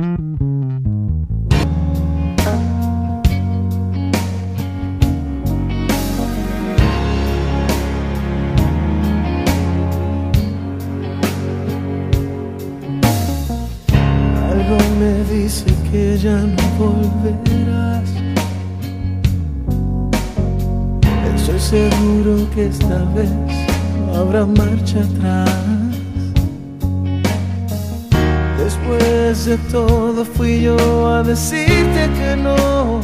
Algo que ya no volverás. Estoy seguro que esta vez no habrá marcha atrás. Después de todo fui yo a decirte que no.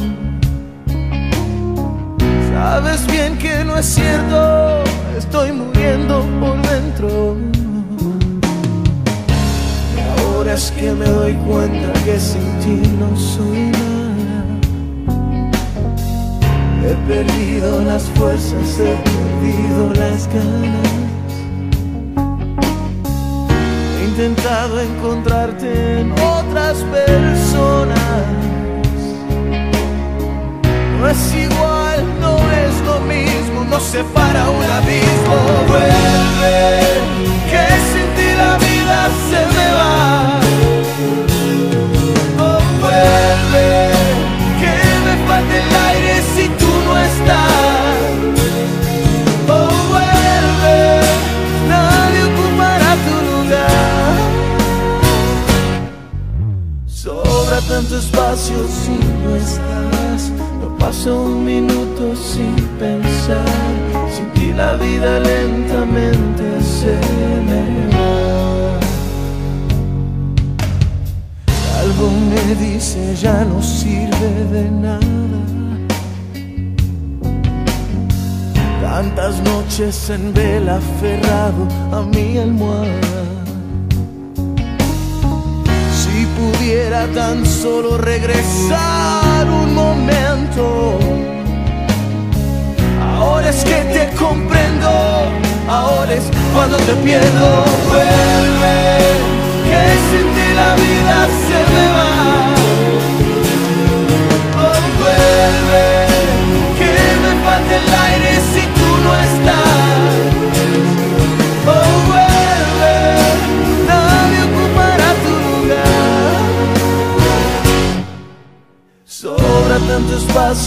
Sabes bien que no es cierto, estoy muriendo por dentro. Y ahora es que me doy cuenta que sin ti no soy nada. He perdido las fuerzas, he perdido las ganas. Intentado encontrarte en otras personas. No es igual, no es lo mismo, nos separa un abismo. Vuelve, que sin ti la vida se me va. Tanto espacio si no estás. No paso un minuto sin pensar. Sin ti la vida lentamente se me va. Algo me dice ya no sirve de nada. Tantas noches en vela aferrado a mi almohada. Pudiera tan solo regresar un momento. Ahora es que te comprendo, ahora es cuando te pierdo. Vuelve, que sin ti la vida se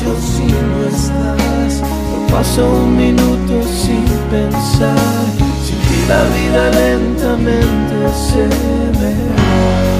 espacio si no estás. No paso un minuto sin pensar. Sin ti la vida lentamente se me va.